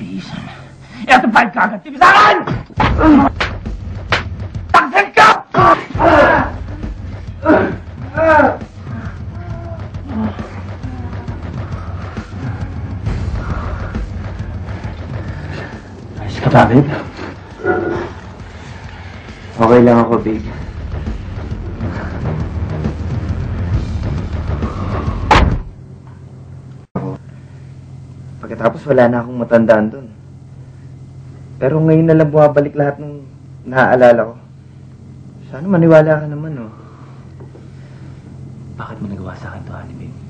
tigisan. Eto pa yung kagat, tigisan! Taksin ka! Ayos ka ba, babe? Okay lang ako, babe. Pagkatapos wala na akong matandaan dun. Pero ngayon na lang bumabalik lahat ng naaalala ko. Sana maniwala ka naman, oh. Bakit mo nagawa sa akin to, Honey